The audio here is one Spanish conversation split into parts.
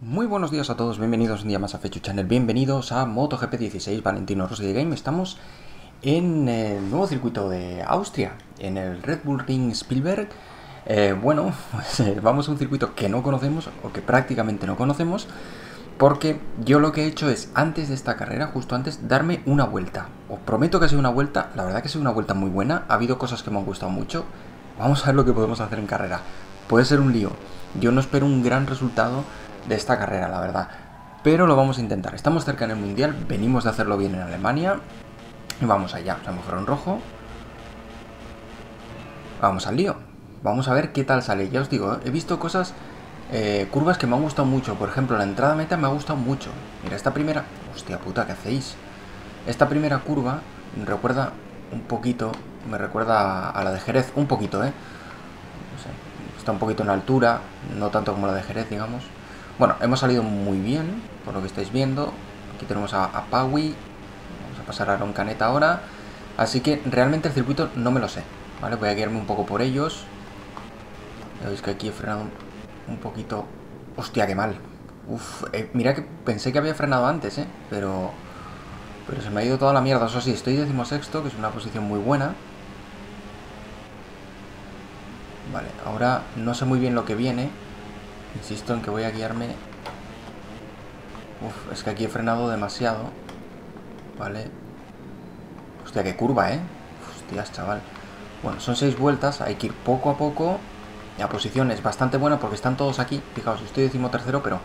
Muy buenos días a todos, bienvenidos un día más a Fechu Channel, bienvenidos a MotoGP 16 Valentino Rossi de Game. Estamos en el nuevo circuito de Austria, en el Red Bull Ring Spielberg. Eh, bueno, pues eh, vamos a un circuito que no conocemos, o que prácticamente no conocemos, porque yo lo que he hecho es, antes de esta carrera, justo antes, darme una vuelta. Os prometo que ha sido una vuelta, la verdad que ha sido una vuelta muy buena, ha habido cosas que me han gustado mucho. Vamos a ver lo que podemos hacer en carrera. Puede ser un lío. Yo no espero un gran resultado de esta carrera, la verdad. Pero lo vamos a intentar. Estamos cerca en el Mundial, venimos de hacerlo bien en Alemania. Y vamos allá, semáforo en rojo. Vamos al lío. Vamos a ver qué tal sale. Ya os digo, he visto cosas, eh, curvas que me han gustado mucho. Por ejemplo, la entrada meta me ha gustado mucho. Mira, esta primera... Hostia puta, ¿qué hacéis? Esta primera curva me recuerda un poquito... Me recuerda a la de Jerez, un poquito, ¿eh? No sé, está un poquito en altura, no tanto como la de Jerez, digamos. Bueno, hemos salido muy bien, por lo que estáis viendo. Aquí tenemos a, a Paui. Vamos a pasar a Roncanet ahora. Así que realmente el circuito no me lo sé. ¿Vale? Voy a guiarme un poco por ellos. Ya veis que aquí he frenado un poquito... Hostia, qué mal. Uf, eh, mira que pensé que había frenado antes, ¿eh? Pero... Pero se me ha ido toda la mierda. Eso sí, estoy decimosexto, que es una posición muy buena. Vale, ahora no sé muy bien lo que viene. Insisto en que voy a guiarme... Uf, es que aquí he frenado demasiado. Vale. Hostia, qué curva, ¿eh? Hostias, chaval. Bueno, son seis vueltas, hay que ir poco a poco. La posición es bastante buena porque están todos aquí. Fijaos, estoy décimo tercero, pero...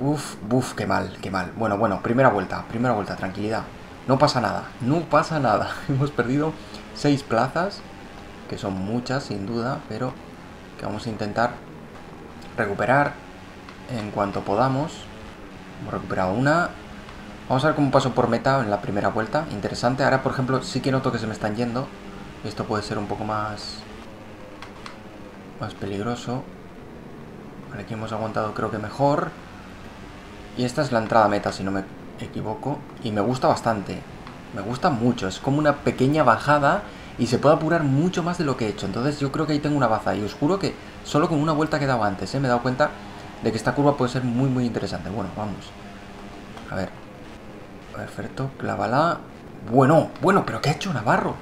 Uf, buf, qué mal, qué mal. Bueno, bueno, primera vuelta, primera vuelta, tranquilidad. No pasa nada, no pasa nada. Hemos perdido seis plazas, que son muchas, sin duda, pero que vamos a intentar recuperar en cuanto podamos. Hemos recuperado una. Vamos a ver cómo paso por meta en la primera vuelta. Interesante. Ahora, por ejemplo, sí que noto que se me están yendo. Esto puede ser un poco más... Más peligroso. Aquí hemos aguantado creo que mejor. Y esta es la entrada meta, si no me equivoco. Y me gusta bastante. Me gusta mucho. Es como una pequeña bajada y se puede apurar mucho más de lo que he hecho. Entonces yo creo que ahí tengo una baza y os juro que solo con una vuelta que he dado antes, ¿eh? me he dado cuenta de que esta curva puede ser muy muy interesante. Bueno, vamos. A ver. Perfecto, clávala. Bueno, bueno, pero ¿qué ha hecho Navarro?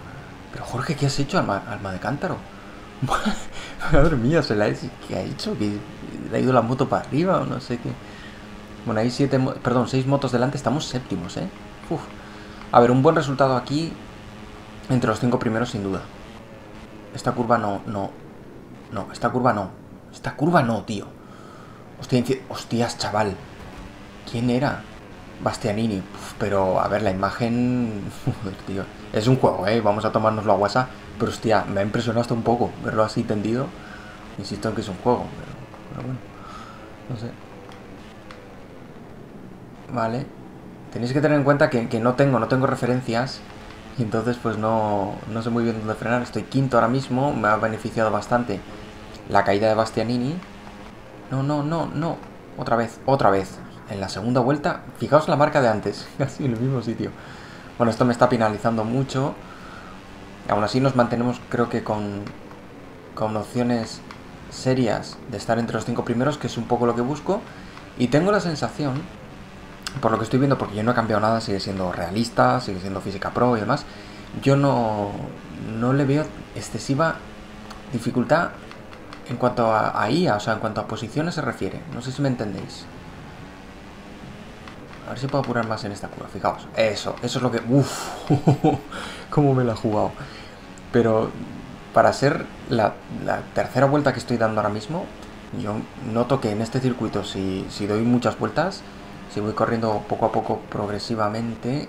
Pero Jorge, ¿qué has hecho, alma, alma de cántaro? Madre mía, se la ha, ¿qué ha hecho? ¿Que le ha ido la moto para arriba o no sé qué? Bueno, hay siete, perdón, seis motos delante, estamos séptimos, ¿eh? Uf. A ver, un buen resultado aquí entre los cinco primeros, sin duda. Esta curva no, no. No, esta curva no. Esta curva no, tío. Hostia, hostias, chaval. ¿Quién era? Bastianini. Pero, a ver, la imagen... Joder, tío. Es un juego, ¿eh? Vamos a tomárnoslo a WhatsApp. Pero, hostia, me ha impresionado hasta un poco verlo así tendido. Insisto en que es un juego, pero, pero bueno. No sé. Vale. Tenéis que tener en cuenta que, que no tengo, no tengo referencias y entonces pues no, no sé muy bien dónde frenar. Estoy quinto ahora mismo, me ha beneficiado bastante la caída de Bastianini. No, no, no, no. Otra vez, otra vez. En la segunda vuelta, fijaos la marca de antes, casi en el mismo sitio. Bueno, esto me está penalizando mucho. Aún así nos mantenemos, creo que con, con opciones serias de estar entre los cinco primeros, que es un poco lo que busco. Y tengo la sensación por lo que estoy viendo, porque yo no he cambiado nada, sigue siendo realista, sigue siendo física pro y demás, yo no, no le veo excesiva dificultad en cuanto a, a, IA, o sea, en cuanto a posiciones se refiere. No sé si me entendéis. A ver si puedo apurar más en esta curva, fijaos. Eso, eso es lo que... Uf, cómo me la he jugado. Pero para ser la, tercera vuelta que estoy dando ahora mismo, yo noto que en este circuito, si, si doy muchas vueltas, si voy corriendo poco a poco progresivamente...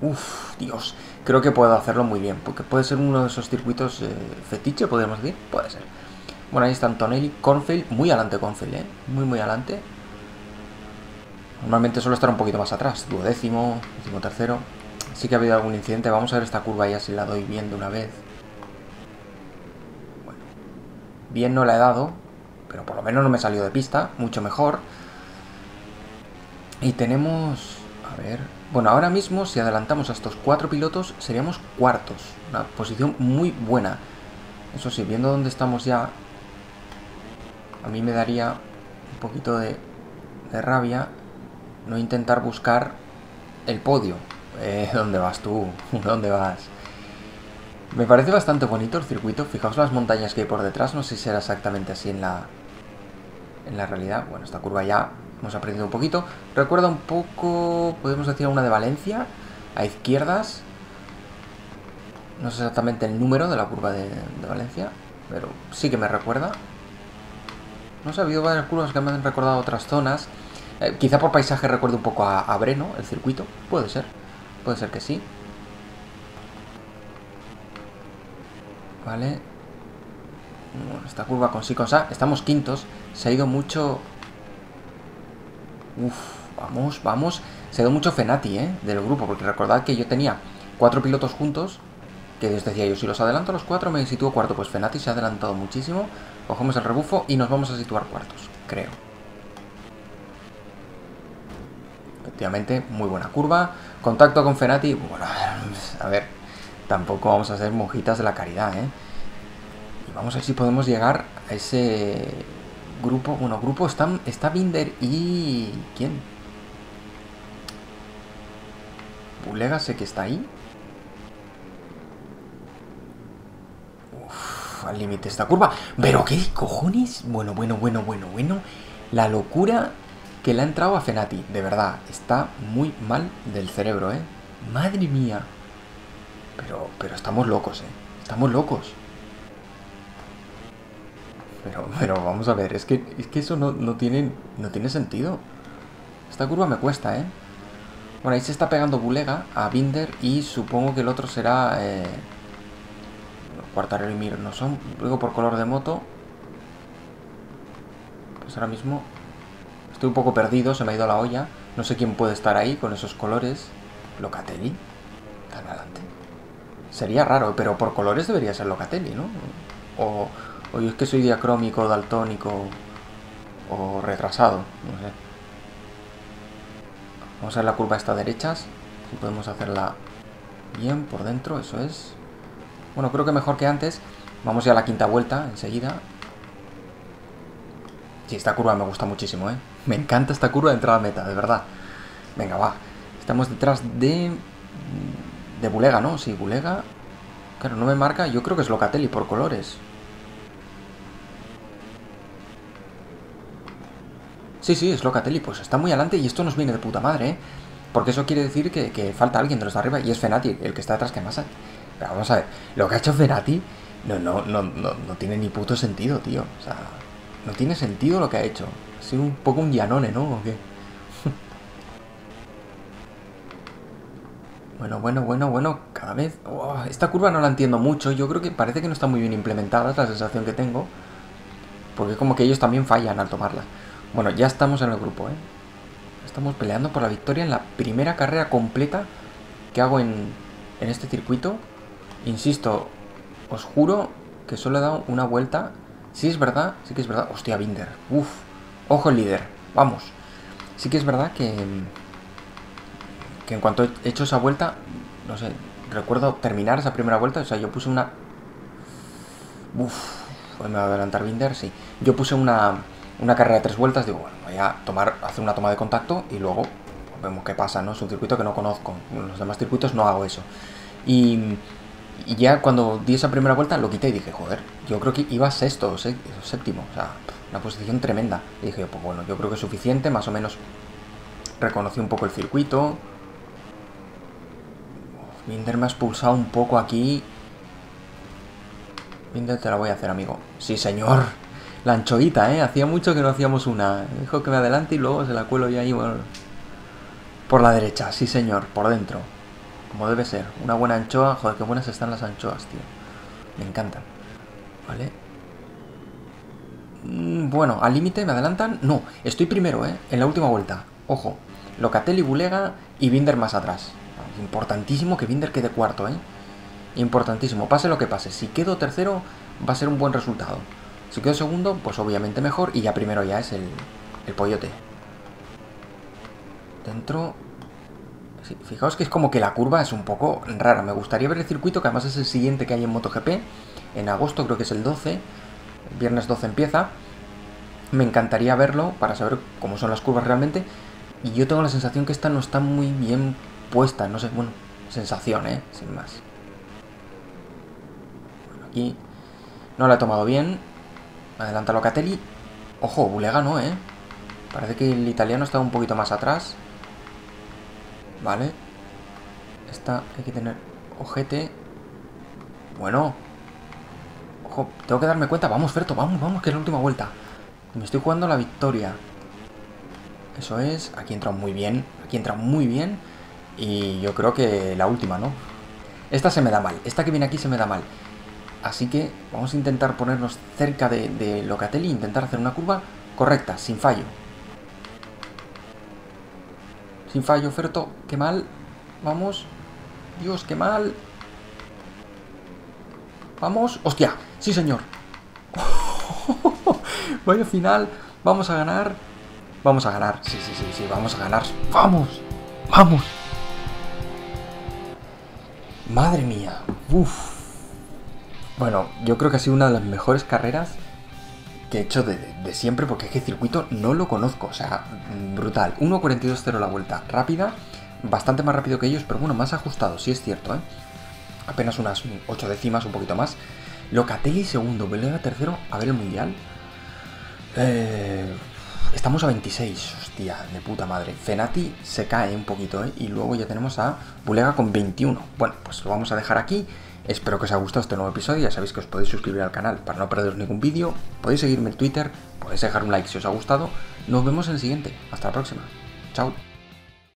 Uf, Dios. Creo que puedo hacerlo muy bien. Porque puede ser uno de esos circuitos eh, fetiche, podemos decir. Puede ser. Bueno, ahí está Antonelli. Cornfield, muy adelante Cornfield, ¿eh? Muy, muy adelante. Normalmente suelo estar un poquito más atrás. Duodécimo, décimo tercero. Sí que ha habido algún incidente. Vamos a ver esta curva ya si la doy bien de una vez. Bueno. Bien no la he dado. Pero por lo menos no me he salido de pista. Mucho mejor. Y tenemos... A ver... Bueno, ahora mismo si adelantamos a estos cuatro pilotos seríamos cuartos. Una posición muy buena. Eso sí, viendo dónde estamos ya... a mí me daría un poquito de, rabia no intentar buscar el podio. Eh, ¿Dónde vas tú? ¿Dónde vas? Me parece bastante bonito el circuito. Fijaos las montañas que hay por detrás. No sé si será exactamente así en la, en la realidad. Bueno, esta curva ya hemos aprendido un poquito. Recuerda un poco, podemos decir, una de Valencia. A izquierdas. No sé exactamente el número de la curva de, Valencia. Pero sí que me recuerda. No sé, ha habido varias curvas que me han recordado otras zonas. Eh, quizá por paisaje recuerde un poco a, Breno, el circuito. Puede ser. Puede ser que sí. Vale. Esta curva con sí con sa. Estamos quintos. Se ha ido mucho... Uf, vamos, vamos. Se ido mucho Fenati, ¿eh? Del grupo. Porque recordad que yo tenía cuatro pilotos juntos. Que os decía yo, si los adelanto los cuatro me sitúo cuarto. Pues Fenati se ha adelantado muchísimo. Cogemos el rebufo y nos vamos a situar cuartos, creo. Efectivamente, muy buena curva. Contacto con Fenati. Bueno, a ver, tampoco vamos a ser monjitas de la caridad, ¿eh? Y vamos a ver si podemos llegar a ese grupo. Bueno, grupo está, está Binder y... ¿Quién? Bulega sé que está ahí. Uf, al límite esta curva. Pero qué cojones. Bueno, bueno, bueno, bueno, bueno. La locura que le ha entrado a Fenati. De verdad, está muy mal del cerebro, ¿eh? Madre mía. Pero, pero estamos locos, ¿eh? Estamos locos. Pero, pero vamos a ver, es que, es que eso no, tiene, no tiene sentido. Esta curva me cuesta, ¿eh? Bueno, ahí se está pegando Bulega a Binder y supongo que el otro será... Eh, Cuartarero y Mir no son. Luego por color de moto. Pues ahora mismo estoy un poco perdido, se me ha ido la olla. No sé quién puede estar ahí con esos colores. Locatelli. Tan adelante. Sería raro, pero por colores debería ser Locatelli, ¿no? O, o es que soy diacrómico, daltónico o retrasado, no sé. Vamos a ver la curva esta derechas, si podemos hacerla bien por dentro, eso es. Bueno, creo que mejor que antes. Vamos ya a la quinta vuelta enseguida. Sí, esta curva me gusta muchísimo, ¿eh? Me encanta esta curva de entrada a meta, de verdad. Venga, va. Estamos detrás de de Bulega, ¿no? Sí, Bulega. Claro, no me marca. Yo creo que es Locatelli por colores. Sí, sí, es Locatelli. Pues está muy adelante y esto nos viene de puta madre, ¿eh? Porque eso quiere decir que, falta alguien de los de arriba y es Fenati, el que está detrás que más. Pero vamos a ver, lo que ha hecho Fenati no, no, no, no, no tiene ni puto sentido, tío. O sea, no tiene sentido lo que ha hecho. Ha sido un poco un llanone, ¿no? ¿O qué? Bueno, bueno, bueno, bueno, cada vez... Oh, esta curva no la entiendo mucho, yo creo que parece que no está muy bien implementada, es la sensación que tengo. Porque como que ellos también fallan al tomarla. Bueno, ya estamos en el grupo, ¿eh? Estamos peleando por la victoria en la primera carrera completa que hago en, en este circuito. Insisto, os juro que solo he dado una vuelta. Sí es verdad, sí que es verdad. Hostia, Binder. Uf, ojo el líder. Vamos. Sí que es verdad que que en cuanto he hecho esa vuelta, no sé, recuerdo terminar esa primera vuelta, o sea, yo puse una... Uf, me va a adelantar Binder, sí. Yo puse una, una carrera de tres vueltas, digo, bueno, voy a tomar, hacer una toma de contacto y luego vemos qué pasa, ¿no? Es un circuito que no conozco, en los demás circuitos no hago eso. Y, y, ya cuando di esa primera vuelta lo quité y dije, joder, yo creo que iba sexto o séptimo, o sea, una posición tremenda. Y dije, pues bueno, yo creo que es suficiente, más o menos reconocí un poco el circuito, Binder me ha expulsado un poco aquí. Binder te la voy a hacer, amigo. Sí, señor. La anchoita, ¿eh? Hacía mucho que no hacíamos una. Dijo que me adelante y luego se la cuelo yo ahí, bueno, Por la derecha, sí, señor. Por dentro. Como debe ser. Una buena anchoa. Joder, qué buenas están las anchoas, tío. Me encantan. ¿Vale? Mm, bueno, al límite me adelantan. No, estoy primero, ¿eh? En la última vuelta. Ojo. Locatelli, Bulega y Binder más atrás. Importantísimo que Binder quede cuarto, ¿eh? Importantísimo, pase lo que pase. Si quedo tercero, va a ser un buen resultado. Si quedo segundo, pues obviamente mejor. Y ya primero ya es el, el pollote. Dentro... fijaos que es como que la curva es un poco rara. Me gustaría ver el circuito, que además es el siguiente que hay en MotoGP. En agosto creo que es el 12. viernes 12 empieza. Me encantaría verlo para saber cómo son las curvas realmente. Y yo tengo la sensación que esta no está muy bien puesta. No sé, bueno, sensación, ¿eh? Sin más. Bueno, aquí no la he tomado bien. Adelanta Locatelli. Ojo, Bulega no, ¿eh? Parece que el italiano está un poquito más atrás. Vale. Esta hay que tener ojete. Bueno. Ojo, tengo que darme cuenta. Vamos, Ferto, vamos, vamos, que es la última vuelta. Me estoy jugando la victoria. Eso es. Aquí entra muy bien. Aquí entra muy bien. Y yo creo que la última, ¿no? Esta se me da mal. Esta que viene aquí se me da mal. Así que vamos a intentar ponernos cerca de, Locatelli. Intentar hacer una curva correcta, sin fallo. Sin fallo, Ferto. Qué mal. Vamos. Dios, qué mal. Vamos. ¡Hostia! Sí, señor. Vaya final. Vamos a ganar. Vamos a ganar. Sí, sí, sí, sí. Vamos a ganar. ¡Vamos! ¡Vamos! Madre mía. Uf. Bueno, yo creo que ha sido una de las mejores carreras que he hecho de, siempre, porque es que el circuito no lo conozco. O sea, brutal. 1.42.0 la vuelta. Rápida. Bastante más rápido que ellos, pero bueno, más ajustado, sí es cierto, ¿eh? Apenas unas 8 décimas, un poquito más. Locatelli segundo, Belega tercero. A ver el mundial. Eh, estamos a 26, hostia, de puta madre. Fenati se cae un poquito, ¿eh? Y luego ya tenemos a Bulega con 21. Bueno, pues lo vamos a dejar aquí. Espero que os haya gustado este nuevo episodio. Ya sabéis que os podéis suscribir al canal para no perderos ningún vídeo. Podéis seguirme en Twitter. Podéis dejar un like si os ha gustado. Nos vemos en el siguiente. Hasta la próxima. Chao.